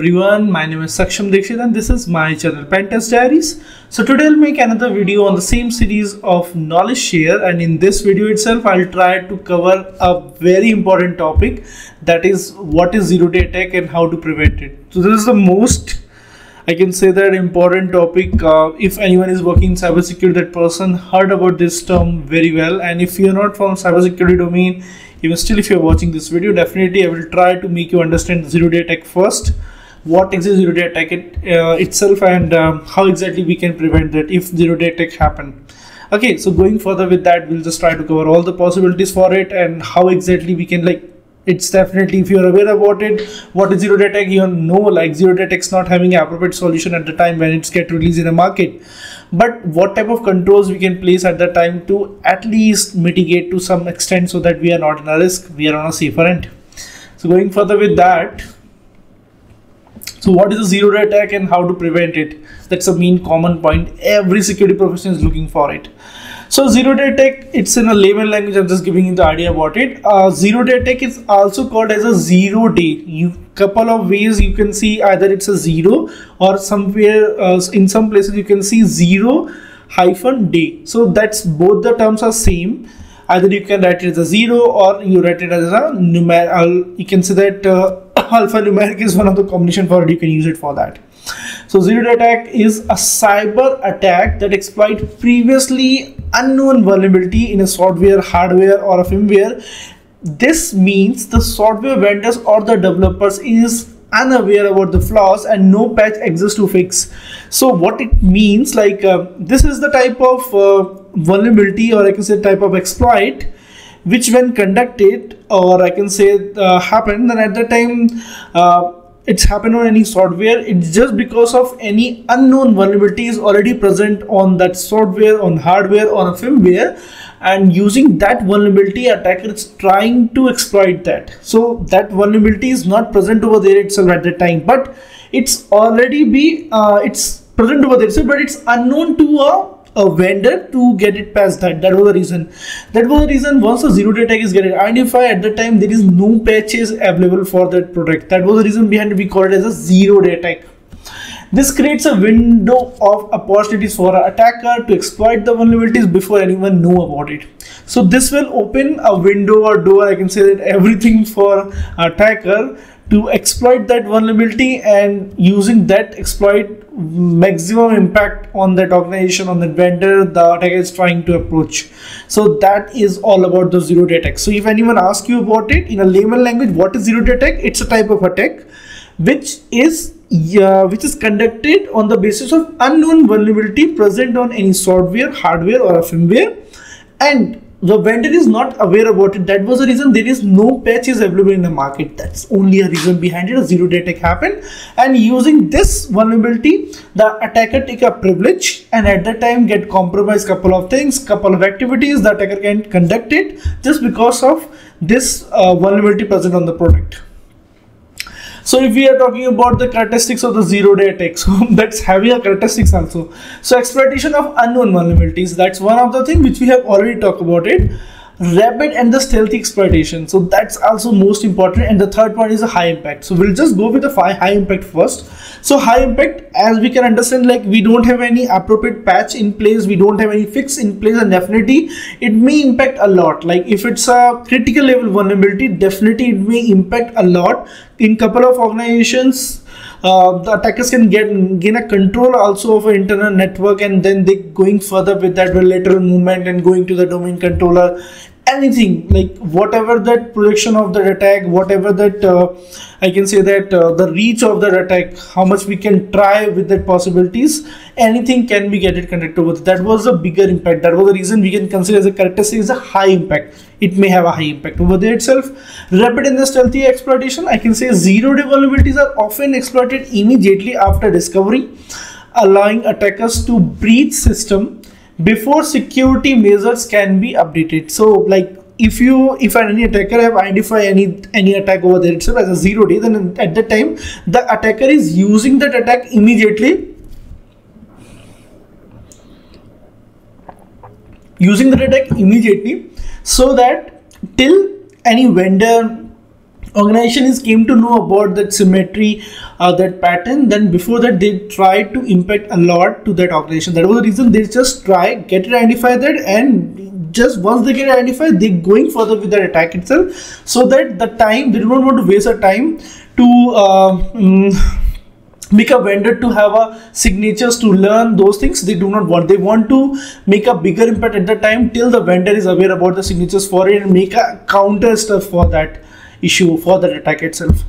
everyone, my name is Saksham Dixit and this is my channel Pentest Diaries. So today I'll make another video on the same series of knowledge share and in this video itself I'll try to cover a very important topic that is what is zero day attack and how to prevent it. So this is the most I can say that important topic uh, if anyone is working in cybersecurity that person heard about this term very well and if you're not from cybersecurity domain even still if you're watching this video definitely i will try to make you understand zero day attack first what is a zero day attack it, uh, itself and um, how exactly we can prevent that if zero day attack happen. Okay so going further with that we'll just try to cover all the possibilities for it and how exactly we can like it's definitely if you're aware about it what is zero day attack you know like zero day attack's not having appropriate solution at the time when it's get released in the market. But what type of controls we can place at the time to at least mitigate to some extent so that we are not in a risk we are on a safer end. So going further with that so what is a zero day attack and how to prevent it that's a main common point every security professional is looking for it so zero day attack, it's in a layman language. I'm just giving you the idea about it. Uh, zero day attack is also called as a zero day. You couple of ways you can see either it's a zero or somewhere uh, in some places you can see zero hyphen day. So that's both the terms are same. Either you can write it as a zero or you write it as a numeric. You can say that uh, alphanumeric is one of the combination for it. You can use it for that. So zero day attack is a cyber attack that exploit previously unknown vulnerability in a software, hardware or a firmware. This means the software vendors or the developers is unaware about the flaws and no patch exists to fix. So what it means like uh, this is the type of uh, vulnerability or I can say type of exploit which when conducted or I can say uh, happened then at the time uh, it's happened on any software. It's just because of any unknown vulnerability is already present on that software on hardware or a firmware and using that vulnerability attacker is trying to exploit that. So that vulnerability is not present over there itself at the time but it's already be uh, it's present over there so but it's unknown to a a vendor to get it past that. That was the reason. That was the reason once a zero day attack is getting identified at the time there is no patches available for that product that was the reason behind we call it as a zero day attack this creates a window of opportunities for an attacker to exploit the vulnerabilities before anyone know about it. So this will open a window or door, I can say that everything for attacker to exploit that vulnerability and using that exploit maximum impact on that organization on that vendor the attacker is trying to approach. So that is all about the zero day attack. So if anyone asks you about it in a layman language what is zero day attack? It's a type of attack which is uh, which is conducted on the basis of unknown vulnerability present on any software hardware or firmware. And the vendor is not aware about it. That was the reason there is no patches available in the market. That's only a reason behind it. A zero day attack happened. And using this vulnerability the attacker take a privilege and at that time get compromised couple of things couple of activities the attacker can conduct it just because of this uh, vulnerability present on the product so if we are talking about the characteristics of the zero day attack, so that's having a characteristics also. So exploitation of unknown vulnerabilities, that's one of the things which we have already talked about it rapid and the stealthy exploitation. So that's also most important. And the third point is a high impact. So we'll just go with the high impact first. So high impact as we can understand like we don't have any appropriate patch in place. We don't have any fix in place. And definitely it may impact a lot. Like if it's a critical level vulnerability definitely it may impact a lot. In couple of organizations uh, the attackers can get gain a control also of an internal network. And then they going further with that lateral movement and going to the domain controller anything like whatever that projection of that attack whatever that uh, i can say that uh, the reach of that attack how much we can try with that possibilities anything can be get it connected with. That was a bigger impact. That was the reason we can consider as a characteristic is a high impact. It may have a high impact over there itself. Rapid and the stealthy exploitation i can say zero vulnerabilities are often exploited immediately after discovery allowing attackers to breach system before security measures can be updated. So like if you if any attacker have identified any any attack over there itself as a zero day then at that time the attacker is using that attack immediately. Using that attack immediately so that till any vendor organization is came to know about that symmetry uh, that pattern. Then before that they tried to impact a lot to that organization. That was the reason they just try get it identify that and just once they get identified they going further with that attack itself. So that the time they do not want to waste a time to uh, um, make a vendor to have a signatures to learn those things. They do not want they want to make a bigger impact at the time till the vendor is aware about the signatures for it and make a counter stuff for that issue for the attack itself.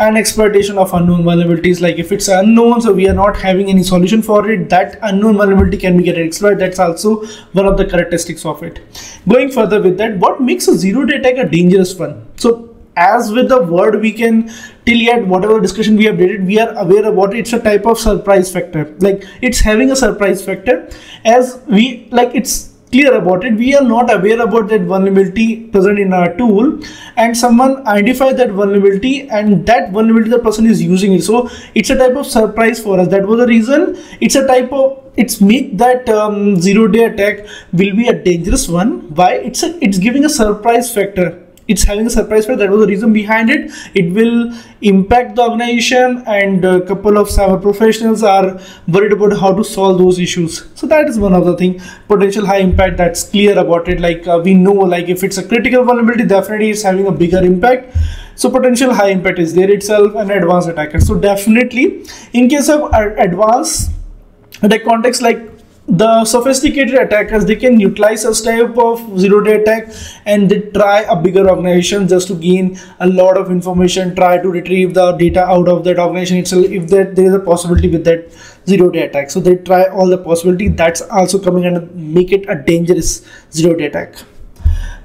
And exploitation of unknown vulnerabilities like if it's unknown so we are not having any solution for it that unknown vulnerability can be get exploited that's also one of the characteristics of it. Going further with that what makes a zero day attack a dangerous one? So as with the word we can till yet whatever discussion we have did we are aware about it. it's a type of surprise factor. Like it's having a surprise factor as we like it's clear about it. We are not aware about that vulnerability present in our tool. And someone identify that vulnerability and that vulnerability the person is using it. So it's a type of surprise for us. That was the reason. It's a type of it's make that um, zero day attack will be a dangerous one. Why? It's a, it's giving a surprise factor it's having a surprise for that was the reason behind it. It will impact the organization and a couple of cyber professionals are worried about how to solve those issues. So that is one of the thing potential high impact that's clear about it. Like uh, we know like if it's a critical vulnerability definitely it's having a bigger impact. So potential high impact is there itself an advanced attacker so definitely in case of advanced attack context like the sophisticated attackers they can utilize a type of zero day attack and they try a bigger organization just to gain a lot of information try to retrieve the data out of that organization itself if there, there is a possibility with that zero day attack. So they try all the possibility that's also coming and make it a dangerous zero day attack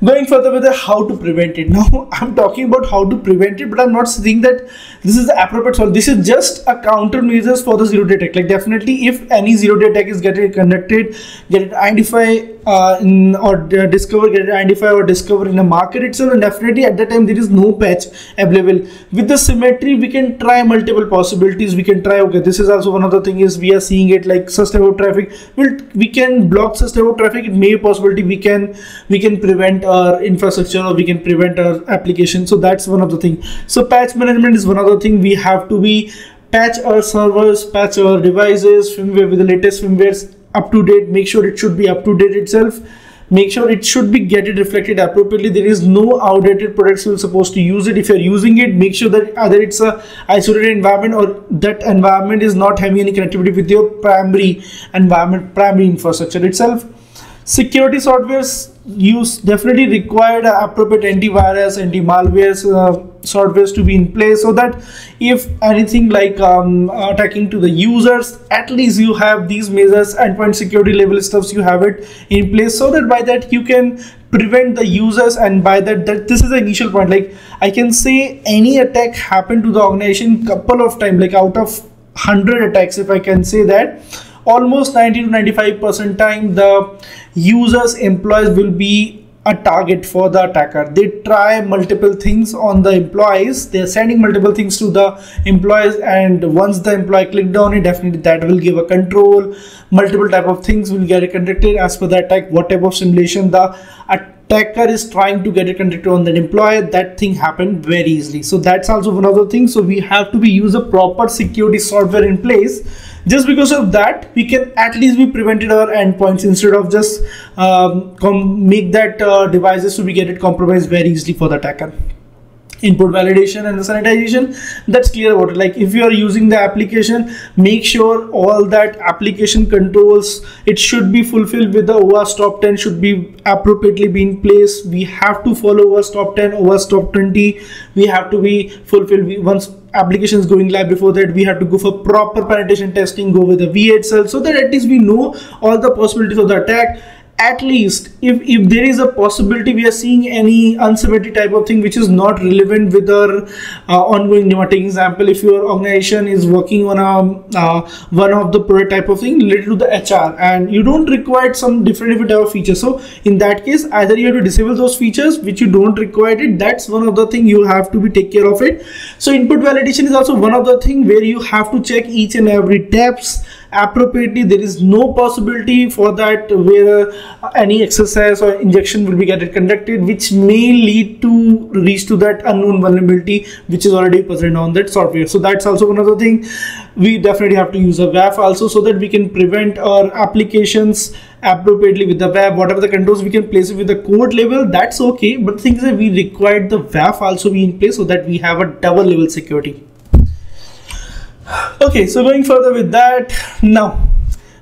going further with the how to prevent it. Now i'm talking about how to prevent it but i'm not saying that this is the appropriate solution. This is just a countermeasures for the zero day attack. Like definitely if any zero day attack is getting conducted get it identify uh, in, or uh, discover get it identify or discover in the market itself and definitely at that time there is no patch available. With the symmetry we can try multiple possibilities. We can try okay this is also one of the thing is we are seeing it like sustainable traffic. We'll, we can block sustainable traffic. It may be possibility we can we can prevent our infrastructure or we can prevent our application. So that's one of the thing. So patch management is one of the thing. We have to be patch our servers patch our devices firmware with the latest firmwares up to date. Make sure it should be up to date itself. Make sure it should be get it reflected appropriately. There is no outdated products you're supposed to use it. If you're using it make sure that either it's a isolated environment or that environment is not having any connectivity with your primary environment primary infrastructure itself security softwares use definitely required appropriate antivirus anti-malware uh, softwares to be in place so that if anything like um, attacking to the users at least you have these measures endpoint security level stuffs you have it in place so that by that you can prevent the users and by that that this is the initial point. Like i can say any attack happened to the organization couple of times like out of 100 attacks if i can say that almost 90 to 95 percent time the users employees will be a target for the attacker. They try multiple things on the employees. They're sending multiple things to the employees and once the employee clicked on it definitely that will give a control. Multiple type of things will get conducted as per the attack. What type of simulation the attacker is trying to get it conducted on that employee that thing happened very easily. So that's also one of the things. So we have to be use a proper security software in place just because of that we can at least be prevented our endpoints instead of just um, make that uh, devices to be get it compromised very easily for the attacker. Input validation and the sanitization that's clear about it. Like if you are using the application make sure all that application controls it should be fulfilled with the OWASP top 10 should be appropriately be in place. We have to follow OWASP top 10 OWASP top 20 we have to be fulfilled. Once applications going live before that we have to go for proper penetration testing go with the v8 itself so that at least we know all the possibilities of the attack at least if, if there is a possibility we are seeing any unsymmetry type of thing which is not relevant with our uh, ongoing pneumatic example if your organization is working on a uh, one of the product type of thing related to the HR and you don't require some different type of features. So in that case either you have to disable those features which you don't require it. That's one of the thing you have to be take care of it. So input validation is also one of the thing where you have to check each and every steps appropriately there is no possibility for that where uh, any exercise or injection will be get conducted which may lead to reach to that unknown vulnerability which is already present on that software. So that's also another thing. We definitely have to use a WAF also so that we can prevent our applications appropriately with the WAF. Whatever the controls we can place it with the code level. That's okay. But the thing is that we require the WAF also be in place so that we have a double level security okay so going further with that now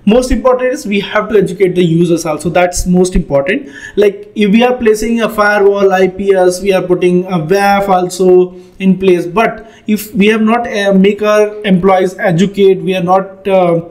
most important is we have to educate the users also. That's most important. Like if we are placing a firewall ips we are putting a WAF also in place. But if we have not uh, make our employees educate we are not uh,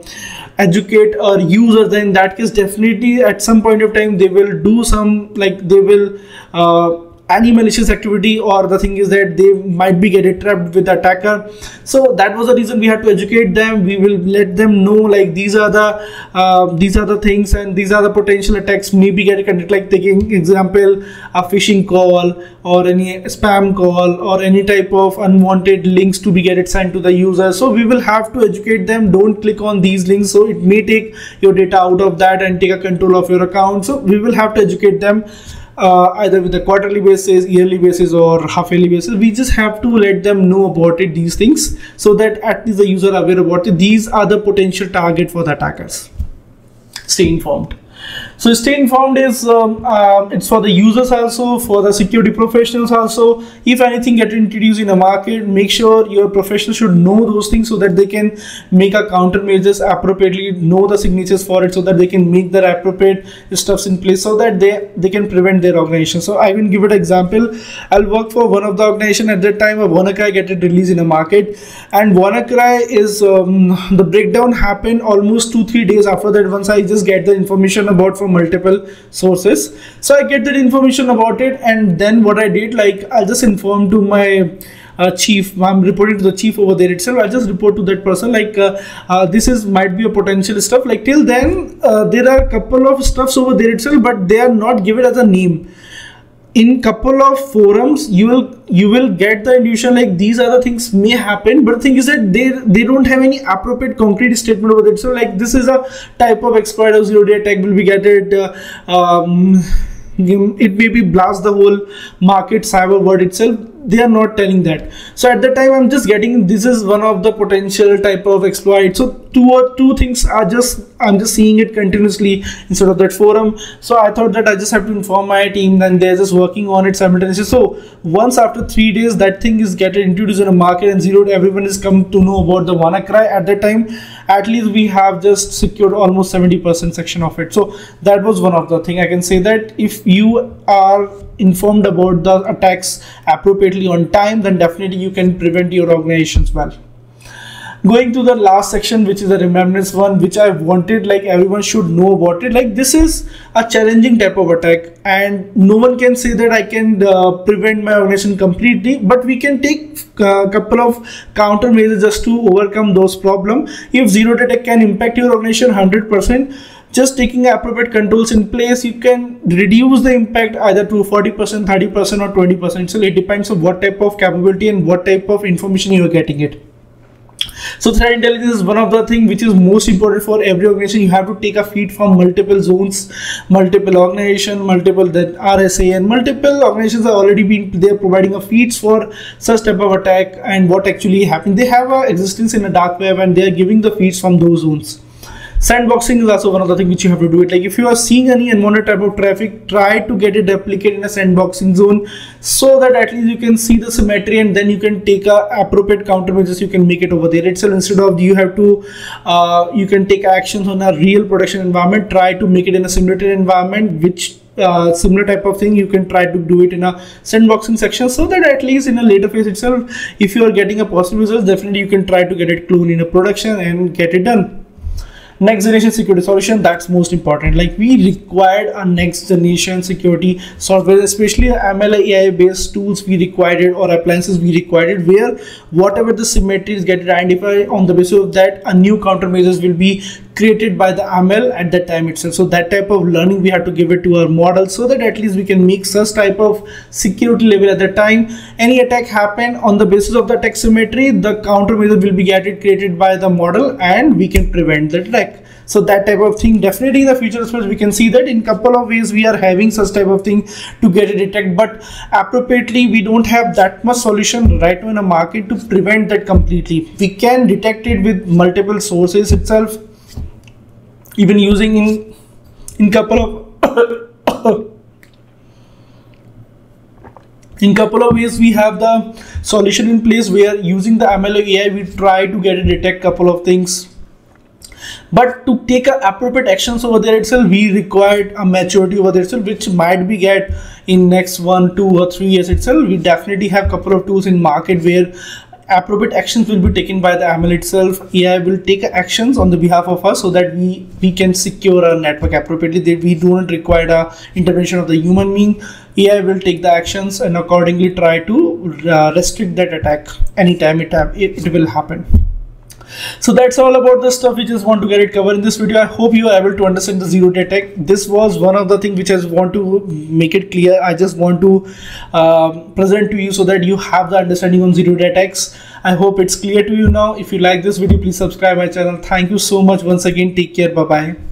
educate our users then in that case definitely at some point of time they will do some like they will uh, any malicious activity or the thing is that they might be getting trapped with the attacker. So that was the reason we had to educate them. We will let them know like these are the uh, these are the things and these are the potential attacks. Maybe get conducted like taking example a phishing call or any spam call or any type of unwanted links to be get it sent to the user. So we will have to educate them. Don't click on these links. So it may take your data out of that and take a control of your account. So we will have to educate them uh, either with a quarterly basis, yearly basis, or half yearly basis. We just have to let them know about it, these things, so that at least the user aware about it. These are the potential target for the attackers. Stay informed. So stay informed is um, uh, it's for the users also, for the security professionals also. If anything get introduced in the market, make sure your professional should know those things so that they can make a countermeasures appropriately, know the signatures for it so that they can make the appropriate stuffs in place so that they, they can prevent their organization. So I will give it an example. I'll work for one of the organization at that time of WannaCry get it released in the market and WannaCry is um, the breakdown happened almost two, three days after that once I just get the information about from multiple sources. So i get that information about it and then what i did like i'll just inform to my uh, chief. I'm reporting to the chief over there itself. I'll just report to that person like uh, uh, this is might be a potential stuff. Like till then uh, there are a couple of stuffs over there itself but they are not given as a name in couple of forums you will you will get the intuition like these other things may happen but the thing is that they they don't have any appropriate concrete statement over it. So like this is a type of exploit day attack will be getting uh, um, it may be blast the whole market cyber world itself. They are not telling that. So at the time i'm just getting this is one of the potential type of exploit so two or two things are just i'm just seeing it continuously instead of that forum. So i thought that i just have to inform my team and they're just working on it simultaneously. So once after three days that thing is getting introduced in a market and zero everyone is come to know about the WannaCry. At that time at least we have just secured almost 70 percent section of it. So that was one of the thing. I can say that if you are informed about the attacks appropriately on time then definitely you can prevent your organizations well going to the last section which is the remembrance one which i wanted like everyone should know about it. Like this is a challenging type of attack and no one can say that i can uh, prevent my organization completely but we can take a uh, couple of countermeasures just to overcome those problems if zero day attack can impact your organization 100 percent just taking appropriate controls in place you can reduce the impact either to 40% 30% or 20% so it depends on what type of capability and what type of information you are getting it so threat intelligence is one of the thing which is most important for every organization. You have to take a feed from multiple zones multiple organization multiple that rsa and multiple organizations are already been they're providing a feeds for such type of attack and what actually happened. They have a existence in a dark web and they are giving the feeds from those zones sandboxing is also one of the things which you have to do it. Like if you are seeing any unwanted type of traffic try to get it replicated in a sandboxing zone so that at least you can see the symmetry and then you can take a appropriate countermeasures you can make it over there. Itself instead of you have to uh, you can take actions on a real production environment try to make it in a simulated environment which uh, similar type of thing you can try to do it in a sandboxing section so that at least in a later phase itself if you are getting a positive results definitely you can try to get it cloned in a production and get it done next generation security solution that's most important. Like we required a next generation security software especially ml ai based tools we required or appliances we required where whatever the symmetries get identified on the basis of that a new countermeasures will be created by the ML at that time itself. So that type of learning we have to give it to our model so that at least we can make such type of security level at the time. Any attack happen on the basis of the attack symmetry, the countermeasure will be getting created by the model and we can prevent the attack so that type of thing definitely in the future well we can see that in couple of ways we are having such type of thing to get it detect but appropriately we don't have that much solution right now in a market to prevent that completely we can detect it with multiple sources itself even using in in couple of in couple of ways we have the solution in place where using the ML AI we try to get a detect couple of things. But to take a appropriate actions over there itself we required a maturity over there itself which might be get in next one two or three years itself. We definitely have couple of tools in market where appropriate actions will be taken by the ML itself. AI will take actions on the behalf of us so that we, we can secure our network appropriately. That we do not require the intervention of the human being. AI will take the actions and accordingly try to uh, restrict that attack anytime it, it will happen so that's all about the stuff. We just want to get it covered in this video. I hope you are able to understand the zero day attack this was one of the things which i want to make it clear. I just want to um, present to you so that you have the understanding on zero day attacks i hope it's clear to you now. If you like this video please subscribe my channel. Thank you so much once again. Take care. Bye bye